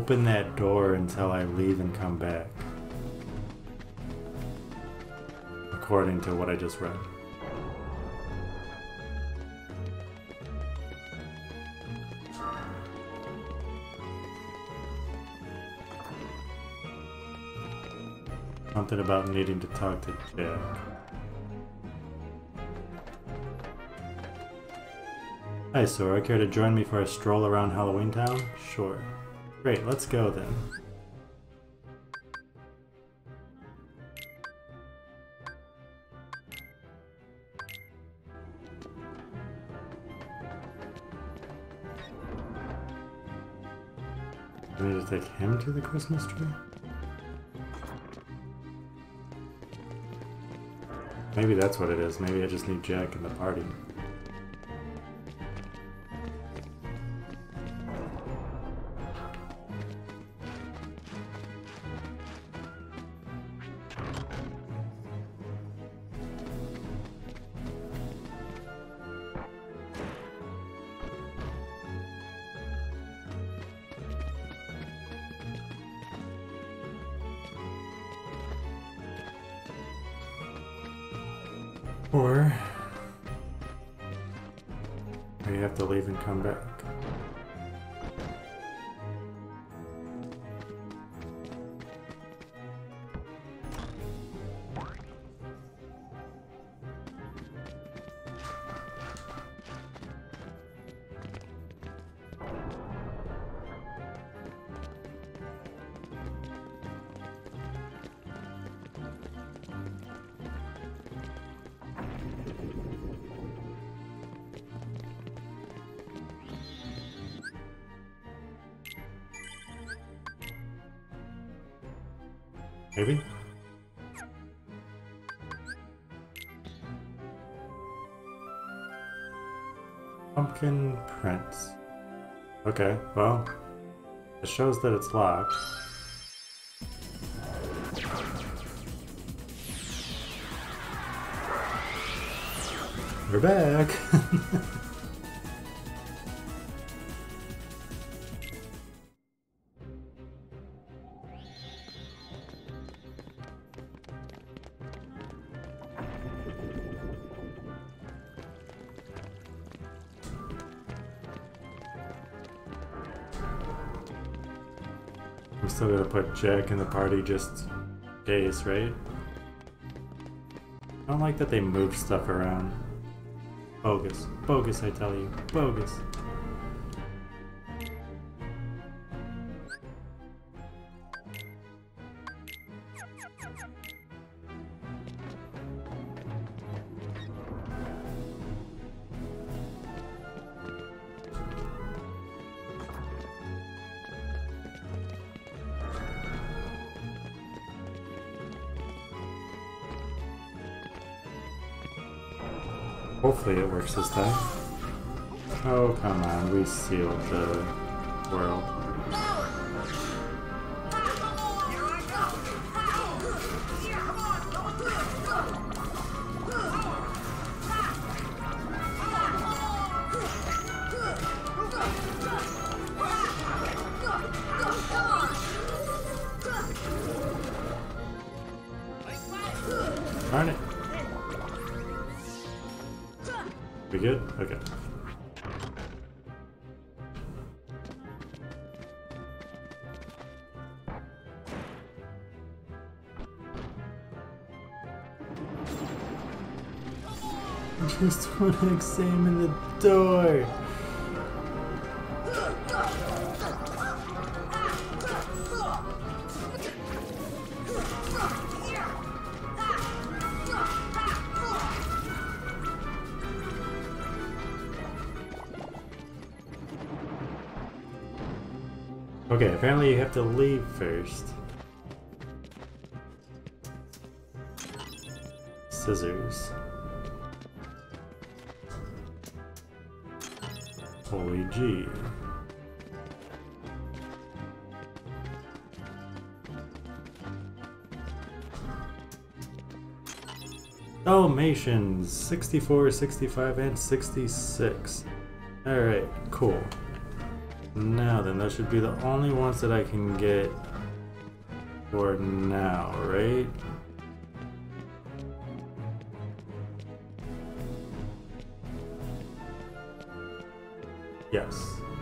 Open that door until I leave and come back. According to what I just read. Something about needing to talk to Jack. Hi, Sora. Care to join me for a stroll around Halloween Town? Sure. Great, let's go then. I need to take him to the Christmas tree? Maybe that's what it is. Maybe I just need Jack in the party. Maybe? Pumpkin Prince. Okay, well, it shows that it's locked. We're back! Jack and the party just case, right? I don't like that they move stuff around. Bogus. Bogus, I tell you. Bogus. Hopefully it works this time. Oh, come on. We sealed the world. To examine the door. Okay, apparently you have to leave first. Scissors. Holy G. Dalmatians 64, 65, and 66. Alright, cool. Now then, those should be the only ones that I can get for now, right?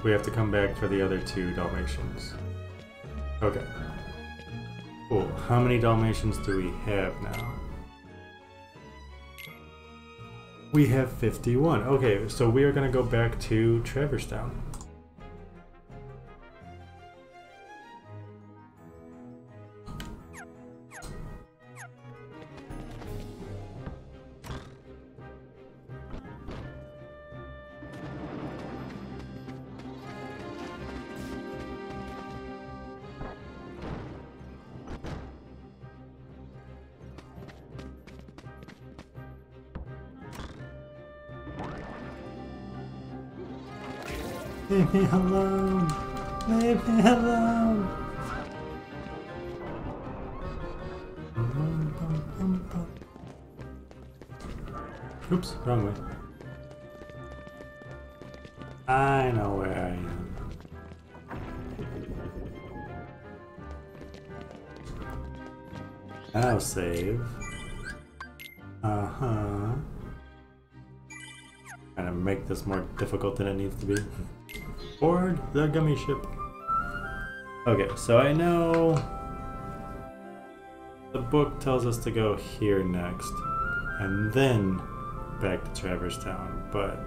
We have to come back for the other two Dalmatians. Okay. Cool. How many Dalmatians do we have now? We have 51. Okay, so we are going to go back to Traverse Town. Leave me alone. Leave me alone. Oops, wrong way. I know where I am. I'll save. Uh-huh. Kind of make this more difficult than it needs to be. The gummy ship. Okay, so I know the book tells us to go here next, and then back to Traverse Town, but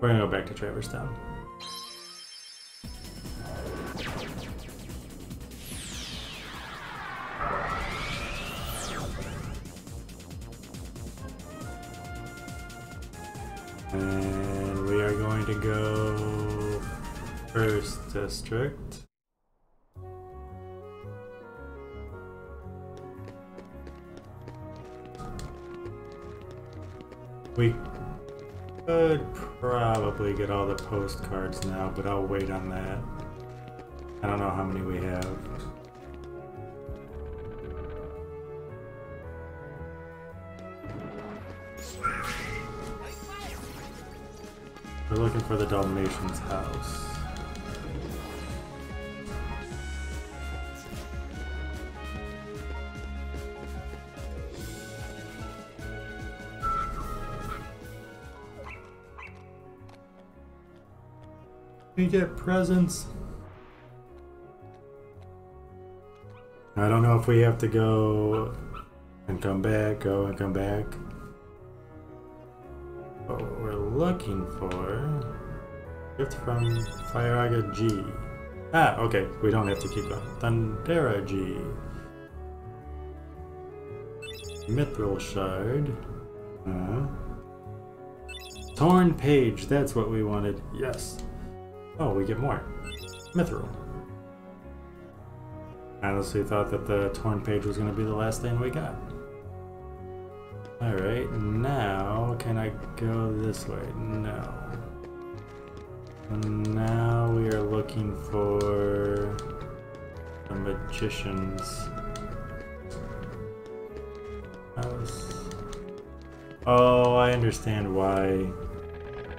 we're gonna go back to Traverse Town. District. We could probably get all the postcards now, but I'll wait on that. I don't know how many we have. We're looking for the Dalmatian's house. We get presents. I don't know if we have to go and come back, go and come back. But what we're looking for gift from Firaga G. Ah, okay, we don't have to keep going. Thundera G. Mithril Shard. Uh, torn Page, that's what we wanted. Yes. Oh, we get more. Mithril. I honestly thought that the torn page was going to be the last thing we got. Alright, now can I go this way? No. And now we are looking for the magician's house. Oh, I understand why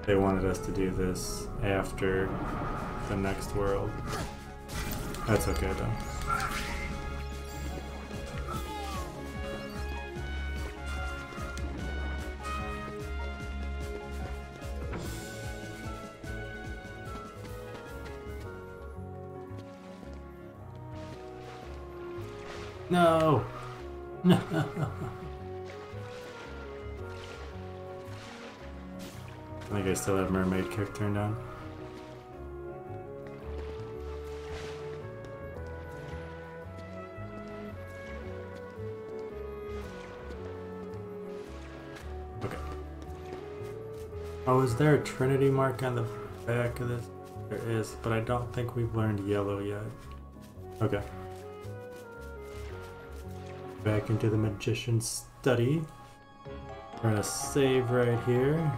they wanted us to do this after the next world. That's okay though. No! Still have mermaid kick turned on. Okay. Oh, is there a trinity mark on the back of this? There is, but I don't think we've learned yellow yet. Okay. Back into the magician's study. We're gonna save right here.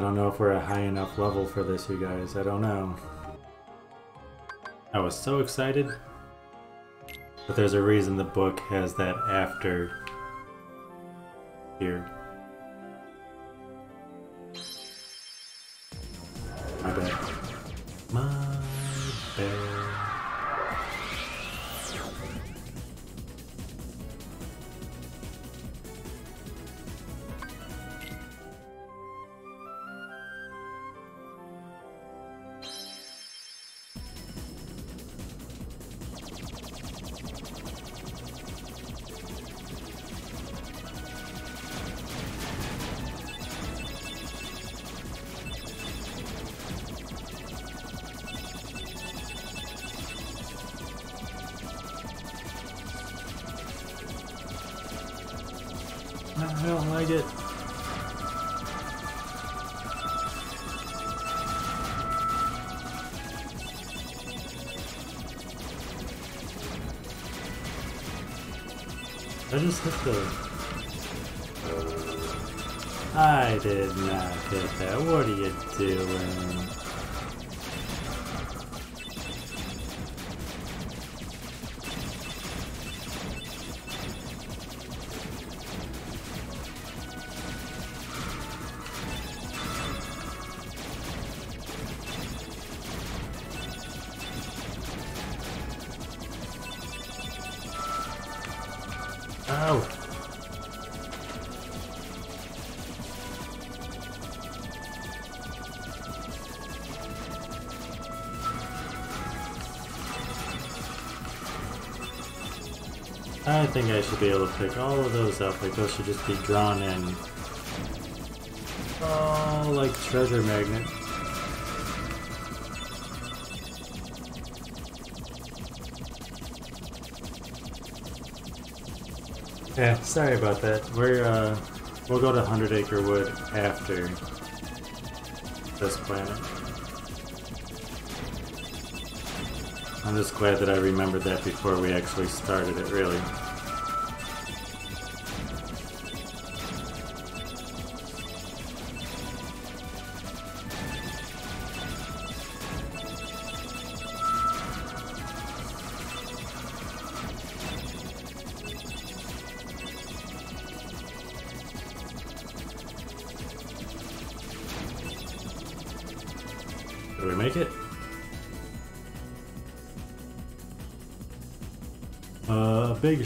I don't know if we're a high enough level for this, you guys. I don't know. I was so excited. But there's a reason the book has that after here. I don't like it. I just hit the... I did not hit that. What are you doing? Think I should be able to pick all of those up, like those should just be drawn in. Oh, like treasure magnet. Yeah, sorry about that. We're uh we'll go to Hundred Acre Wood after this planet. I'm just glad that I remembered that before we actually started it, really.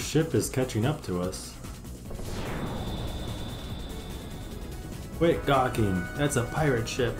ship is catching up to us. Quit gawking, that's a pirate ship.